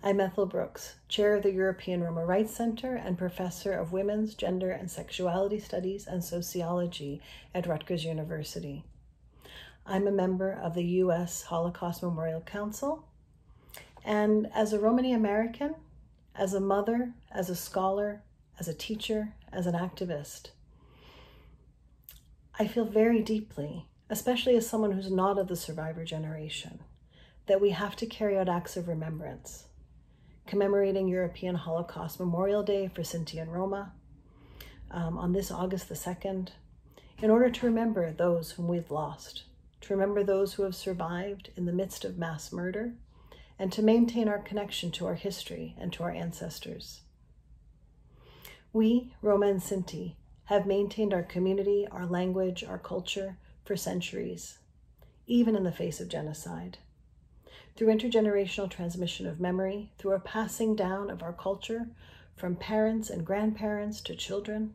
I'm Ethel Brooks, Chair of the European Roma Rights Center and Professor of Women's, Gender, and Sexuality Studies and Sociology at Rutgers University. I'm a member of the U.S. Holocaust Memorial Council, and as a Romani American, as a mother, as a scholar, as a teacher, as an activist, I feel very deeply, especially as someone who's not of the survivor generation, that we have to carry out acts of remembrance commemorating European Holocaust Memorial Day for Sinti and Roma um, on this August the 2nd, in order to remember those whom we've lost, to remember those who have survived in the midst of mass murder, and to maintain our connection to our history and to our ancestors. We, Roma and Sinti, have maintained our community, our language, our culture for centuries, even in the face of genocide through intergenerational transmission of memory, through a passing down of our culture from parents and grandparents to children,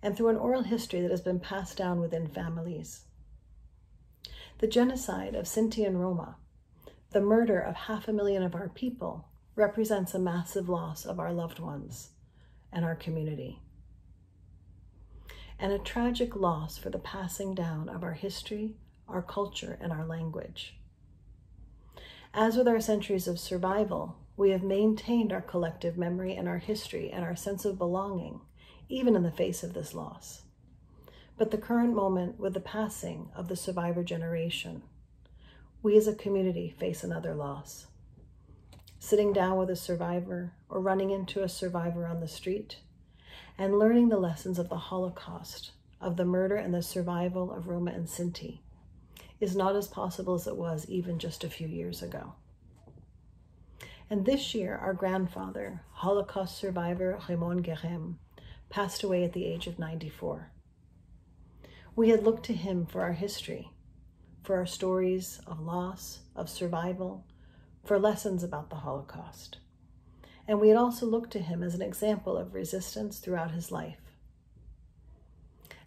and through an oral history that has been passed down within families. The genocide of Sinti and Roma, the murder of half a million of our people, represents a massive loss of our loved ones and our community, and a tragic loss for the passing down of our history, our culture, and our language. As with our centuries of survival, we have maintained our collective memory and our history and our sense of belonging, even in the face of this loss. But the current moment with the passing of the survivor generation, we as a community face another loss. Sitting down with a survivor or running into a survivor on the street and learning the lessons of the Holocaust, of the murder and the survival of Roma and Sinti is not as possible as it was even just a few years ago. And this year, our grandfather, Holocaust survivor Raymond Gurême, passed away at the age of 94. We had looked to him for our history, for our stories of loss, of survival, for lessons about the Holocaust. And we had also looked to him as an example of resistance throughout his life.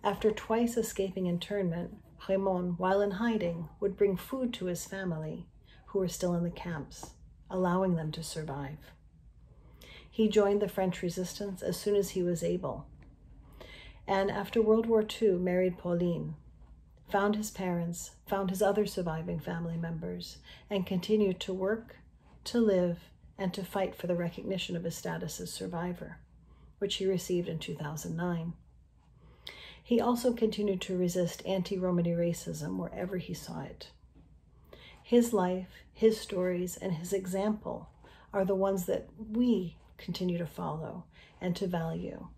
After twice escaping internment, Raymond, while in hiding, would bring food to his family, who were still in the camps, allowing them to survive. He joined the French resistance as soon as he was able, and after World War II married Pauline, found his parents, found his other surviving family members, and continued to work, to live, and to fight for the recognition of his status as survivor, which he received in 2009. He also continued to resist anti Romani racism wherever he saw it. His life, his stories, and his example are the ones that we continue to follow and to value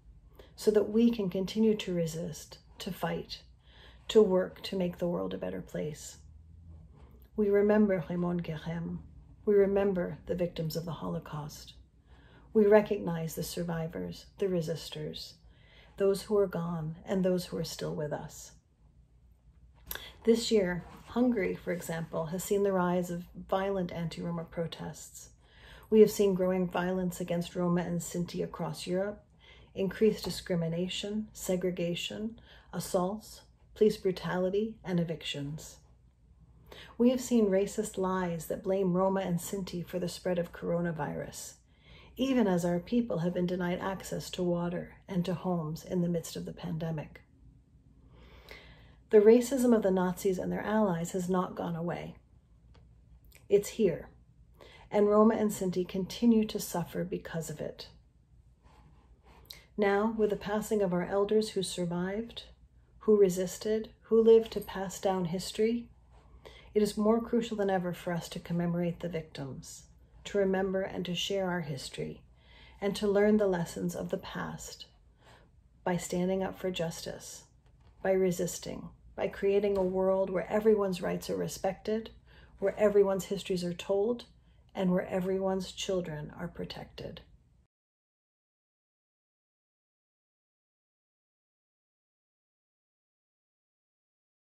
so that we can continue to resist, to fight, to work to make the world a better place. We remember Raymond Gurême. We remember the victims of the Holocaust. We recognize the survivors, the resistors, those who are gone, and those who are still with us. This year, Hungary, for example, has seen the rise of violent anti-Roma protests. We have seen growing violence against Roma and Sinti across Europe, increased discrimination, segregation, assaults, police brutality, and evictions. We have seen racist lies that blame Roma and Sinti for the spread of coronavirus, even as our people have been denied access to water and to homes in the midst of the pandemic. The racism of the Nazis and their allies has not gone away. It's here, and Roma and Sinti continue to suffer because of it. Now, with the passing of our elders who survived, who resisted, who lived to pass down history, it is more crucial than ever for us to commemorate the victims to remember and to share our history, and to learn the lessons of the past by standing up for justice, by resisting, by creating a world where everyone's rights are respected, where everyone's histories are told, and where everyone's children are protected.